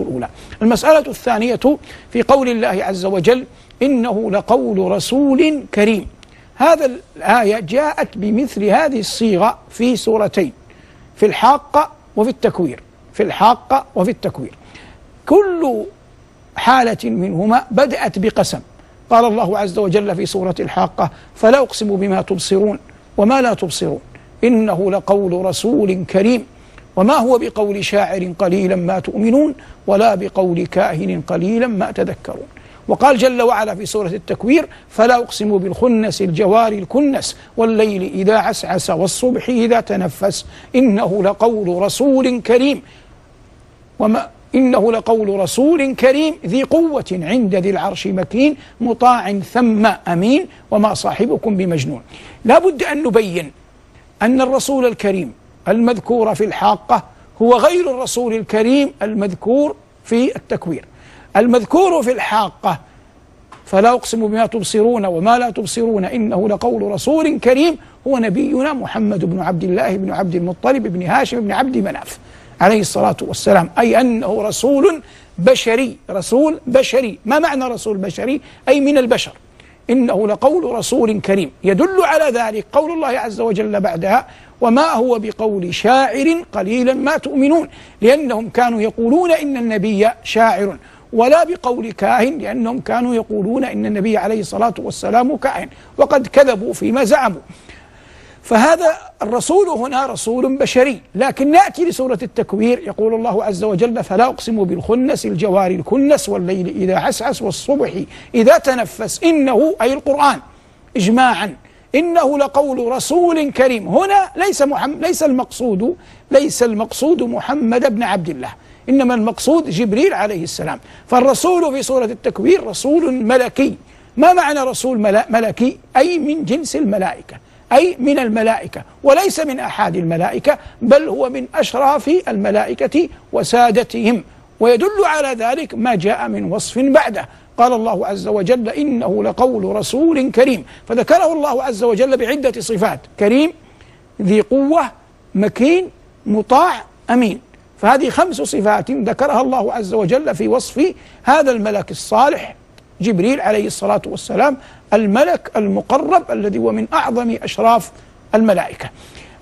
الأولى. المسألة الثانية في قول الله عز وجل إنه لقول رسول كريم. هذا الآية جاءت بمثل هذه الصيغة في سورتين في الحاقة وفي التكوير. في الحاقة وفي التكوير. كل حالة منهما بدأت بقسم. قال الله عز وجل في سورة الحاقة فلا أقسم بما تبصرون وما لا تبصرون. إنه لقول رسول كريم. وما هو بقول شاعر قليلا ما تؤمنون ولا بقول كاهن قليلا ما تذكرون. وقال جل وعلا في سورة التكوير فلا أقسم بالخنس الجوار الكنس والليل إذا عسعس والصبح إذا تنفس إنه لقول رسول كريم. وما إنه لقول رسول كريم ذي قوة عند ذي العرش مكين مطاع ثم أمين وما صاحبكم بمجنون. لا بد أن نبين أن الرسول الكريم المذكور في الحاقة هو غير الرسول الكريم المذكور في التكوير. المذكور في الحاقة فلا أقسم بما تبصرون وما لا تبصرون إنه لقول رسول كريم هو نبينا محمد بن عبد الله بن عبد المطلب بن هاشم بن عبد مناف عليه الصلاة والسلام. أي أنه رسول بشري رسول بشري. ما معنى رسول بشري؟ أي من البشر. إنه لقول رسول كريم. يدل على ذلك قول الله عز وجل بعدها وما هو بقول شاعر قليلا ما تؤمنون لأنهم كانوا يقولون إن النبي شاعر ولا بقول كاهن لأنهم كانوا يقولون إن النبي عليه الصلاة والسلام كاهن وقد كذبوا فيما زعموا. فهذا الرسول هنا رسول بشري لكن نأتي لسورة التكوير يقول الله عز وجل فلا أقسم بالخنس الجوار الكنس والليل إذا عسعس والصبح إذا تنفس إنه أي القرآن اجماعا إنه لقول رسول كريم. هنا ليس محمد ليس المقصود ليس المقصود محمد بن عبد الله. إنما المقصود جبريل عليه السلام. فالرسول في سورة التكوير رسول ملكي. ما معنى رسول ملكي؟ أي من جنس الملائكة. أي من الملائكة. وليس من أحد الملائكة بل هو من أشراف الملائكة وسادتهم. ويدل على ذلك ما جاء من وصف بعده. قال الله عز وجل إنه لقول رسول كريم. فذكره الله عز وجل بعدة صفات. كريم ذي قوة مكين مطاع أمين. فهذه خمس صفات ذكرها الله عز وجل في وصف هذا الملك الصالح جبريل عليه الصلاة والسلام الملك المقرب الذي هو من أعظم أشراف الملائكة.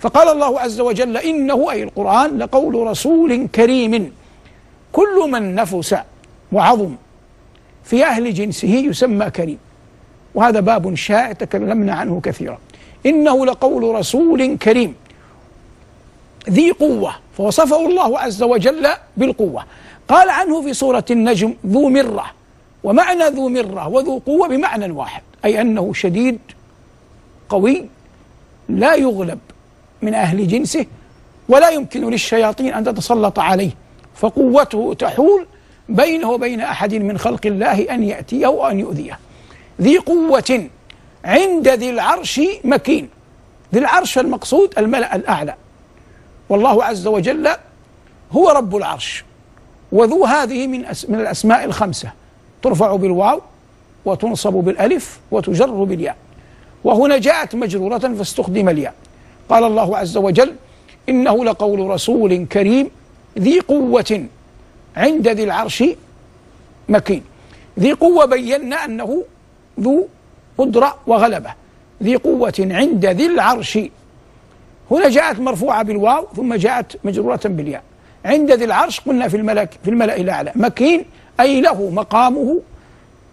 فقال الله عز وجل إنه أي القرآن لقول رسول كريم. كل من نفس وعظم في أهل جنسه يسمى كريم. وهذا باب شائع تكلمنا عنه كثيرا. إنه لقول رسول كريم. ذي قوة فوصفه الله عز وجل بالقوة. قال عنه في سورة النجم ذو مرة. ومعنى ذو مرة وذو قوة بمعنى واحد أي أنه شديد قوي لا يغلب من أهل جنسه ولا يمكن للشياطين أن تتسلط عليه فقوته تحول بينه وبين أحد من خلق الله أن يأتيه أو أن يؤذيه. ذي قوة عند ذي العرش مكين. ذي العرش المقصود الملأ الأعلى. والله عز وجل هو رب العرش. وذو هذه من من الأسماء الخمسة. ترفع بالواو وتنصب بالألف وتجر بالياء. وهنا جاءت مجرورة فاستخدم الياء. قال الله عز وجل إنه لقول رسول كريم. ذي قوة عند ذي العرش مكين. ذي قوة بينا أنه ذو قدرة وغلبة. ذي قوة عند ذي العرش. هنا جاءت مرفوعة بالواو ثم جاءت مجرورة بالياء. عند ذي العرش قلنا في الملك في الملأ الأعلى. مكين أي له مقامه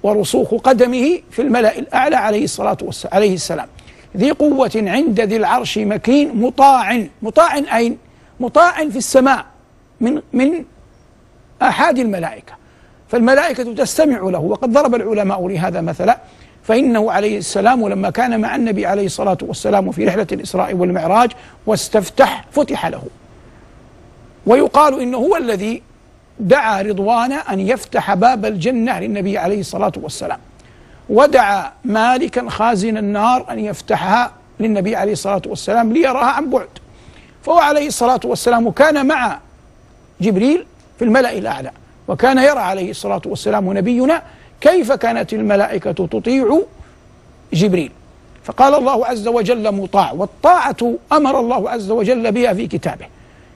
ورسوخ قدمه في الملأ الأعلى عليه الصلاة والسلام عليه السلام. ذي قوة عند ذي العرش مكين مطاع. مطاع أين؟ مطاع في السماء. من من آحاد الملائكة. فالملائكة تستمع له وقد ضرب العلماء لهذا مثلا. فإنه عليه السلام لما كان مع النبي عليه الصلاة والسلام في رحلة الإسراء والمعراج واستفتح فتح له. ويقال إنه هو الذي دعا رضوان أن يفتح باب الجنة للنبي عليه الصلاة والسلام. ودعا مالكا خازن النار أن يفتحها للنبي عليه الصلاة والسلام ليراها عن بعد. فهو عليه الصلاة والسلام كان مع جبريل في الملأ الأعلى. وكان يرى عليه الصلاة والسلام نبينا كيف كانت الملائكة تطيع جبريل. فقال الله عز وجل مطاع والطاعة أمر الله عز وجل بها في كتابه.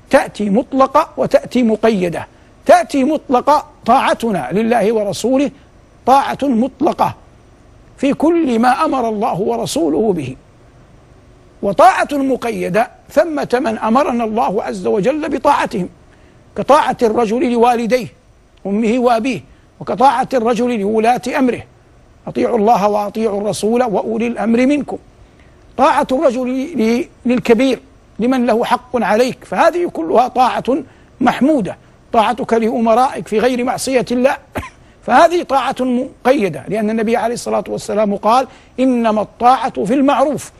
تأتي مطلقة وتأتي مقيدة. تأتي مطلقة طاعتنا لله ورسوله طاعة مطلقة في كل ما أمر الله ورسوله به. وطاعة مقيدة ثمة من أمرنا الله عز وجل بطاعتهم. كطاعة الرجل لوالديه أمه وأبيه وكطاعة الرجل لولاة أمره. أطيعوا الله وأطيعوا الرسول وأولي الأمر منكم. طاعة الرجل للكبير لمن له حق عليك. فهذه كلها طاعة محمودة. طاعتك لأمرائك في غير معصية الله. فهذه طاعة مقيدة. لأن النبي عليه الصلاة والسلام قال إنما الطاعة في المعروف.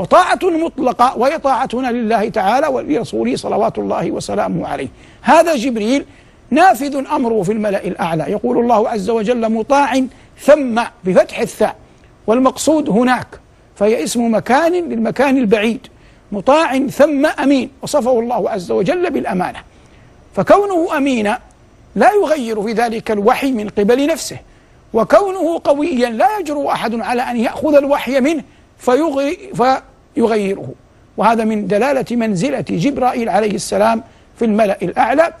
وطاعة مطلقة وهي طاعتنا لله تعالى ولرسوله صلوات الله وسلامه عليه. هذا جبريل نافذ أمره في الملأ الأعلى. يقول الله عز وجل مطاع ثم بفتح الثاء والمقصود هناك فهي اسم مكان للمكان البعيد. مطاع ثم أمين وصفه الله عز وجل بالأمانة. فكونه أمينا لا يغير في ذلك الوحي من قبل نفسه وكونه قويا لا يجرؤ أحد على أن يأخذ الوحي منه فيغيره وهذا من دلالة منزلة جبرائيل عليه السلام في الملأ الأعلى.